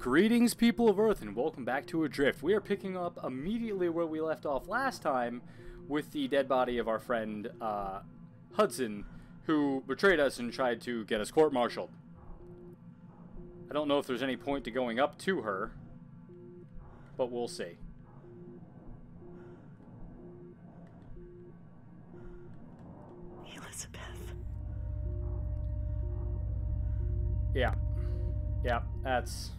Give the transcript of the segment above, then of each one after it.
Greetings, people of Earth, and welcome back to Adrift. We are picking up immediately where we left off last time with the dead body of our friend uh, Hudson, who betrayed us and tried to get us court-martialed. I don't know if there's any point to going up to her, but we'll see. Elizabeth. Yeah. Yeah, that's...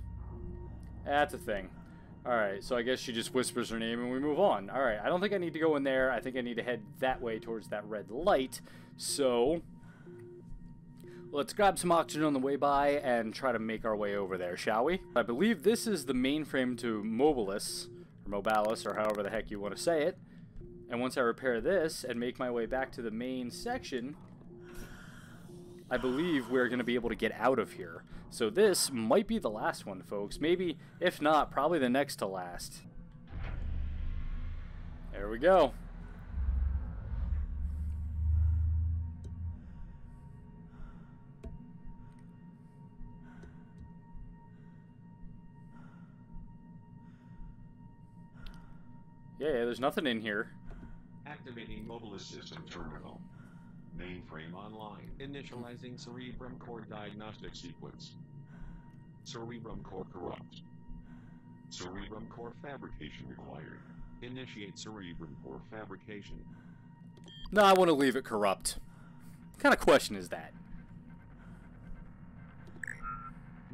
That's a thing. Alright, so I guess she just whispers her name and we move on. Alright, I don't think I need to go in there. I think I need to head that way towards that red light. So... Let's grab some oxygen on the way by and try to make our way over there, shall we? I believe this is the mainframe to Mobilus, or Mobalis, or however the heck you want to say it. And once I repair this and make my way back to the main section, I believe we're going to be able to get out of here. So this might be the last one, folks. Maybe, if not, probably the next to last. There we go. Yeah, yeah, there's nothing in here. Activating Mobilus System Terminal. Mainframe online. Initializing Cerebrum Core Diagnostic Sequence. Cerebrum Core corrupt. Cerebrum Core fabrication required. Initiate Cerebrum Core fabrication. No, I want to leave it corrupt. What kind of question is that?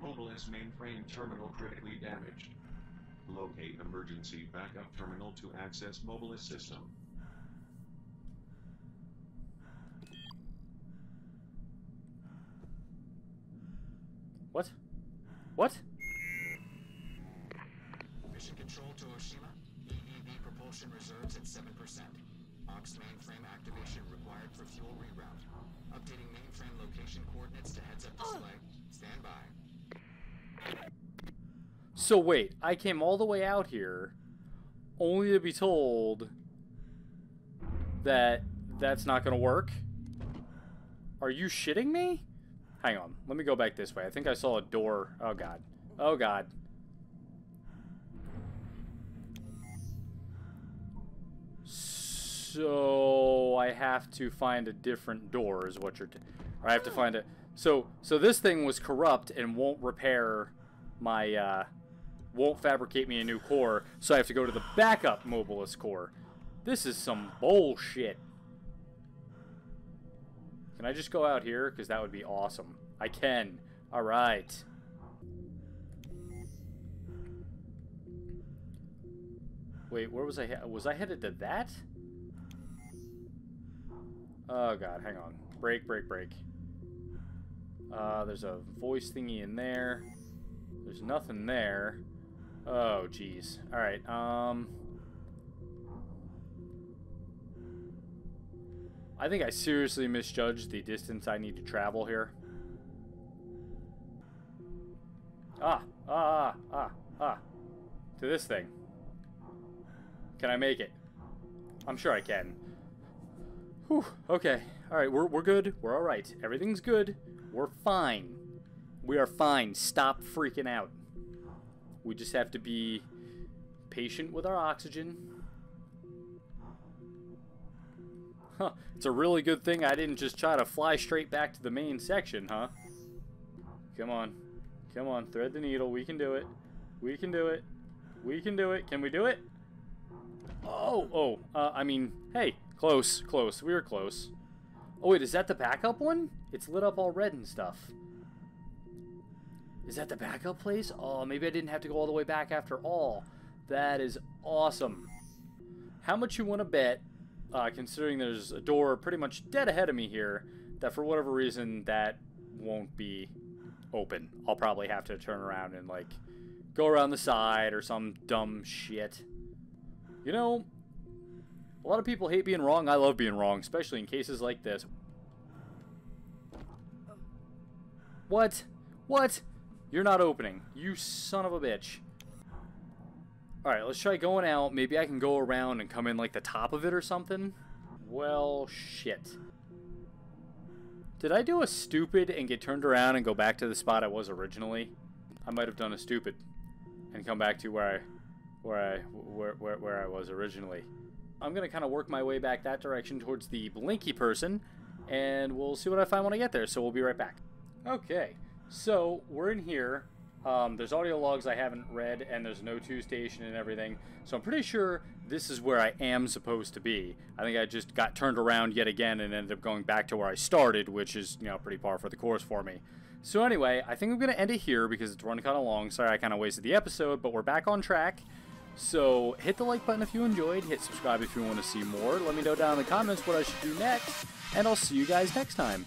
Mobilus mainframe terminal critically damaged. Locate emergency backup terminal to access Mobilus system. What? What? Mission control to Oshima. EEV propulsion reserves at 7%. Ox mainframe activation required for fuel reroute. Updating mainframe location coordinates to heads up display. Oh. Stand by. So wait, I came all the way out here only to be told that that's not going to work? Are you shitting me? Hang on. Let me go back this way. I think I saw a door. Oh, God. Oh, God. So I have to find a different door is what you're... I have to find a... So, so this thing was corrupt and won't repair my... Uh, won't fabricate me a new core, so I have to go to the backup Mobilus core. This is some bullshit. Can I just go out here? Because that would be awesome. I can. Alright. Wait, where was I? Was I headed to that? Oh god, hang on. Break, break, break. Uh, there's a voice thingy in there. There's nothing there. Oh, jeez. Alright, um... I think I seriously misjudged the distance I need to travel here. Ah, ah, ah, ah, ah. To this thing. Can I make it? I'm sure I can. Whew, okay. Alright, we're, we're good. We're alright. Everything's good. We're fine. We are fine. Stop freaking out. We just have to be patient with our oxygen. Huh, it's a really good thing I didn't just try to fly straight back to the main section, huh? Come on. Come on, thread the needle. We can do it. We can do it. We can do it. Can we do it? Oh, oh, uh, I mean, hey, close, close. We were close. Oh, wait, is that the backup one? It's lit up all red and stuff. Is that the backup place? Oh, maybe I didn't have to go all the way back after all. That is awesome. How much you want to bet, uh, considering there's a door pretty much dead ahead of me here, that for whatever reason that won't be open. I'll probably have to turn around and, like, go around the side or some dumb shit. You know, a lot of people hate being wrong. I love being wrong, especially in cases like this. What? What? You're not opening. You son of a bitch. Alright, let's try going out. Maybe I can go around and come in like the top of it or something. Well, shit. Did I do a stupid and get turned around and go back to the spot I was originally? I might have done a stupid. and come back to where I, where I, where, where, where I was originally. I'm gonna kind of work my way back that direction towards the Blinky person, and we'll see what I find when I get there. So we'll be right back. Okay, so we're in here. Um, there's audio logs I haven't read, and there's an O2 station and everything. So I'm pretty sure this is where I am supposed to be. I think I just got turned around yet again and ended up going back to where I started, which is you know pretty par for the course for me. So anyway, I think I'm gonna end it here because it's running kind of long. Sorry, I kind of wasted the episode, but we're back on track. So hit the like button if you enjoyed, hit subscribe if you want to see more. Let me know down in the comments what I should do next, and I'll see you guys next time.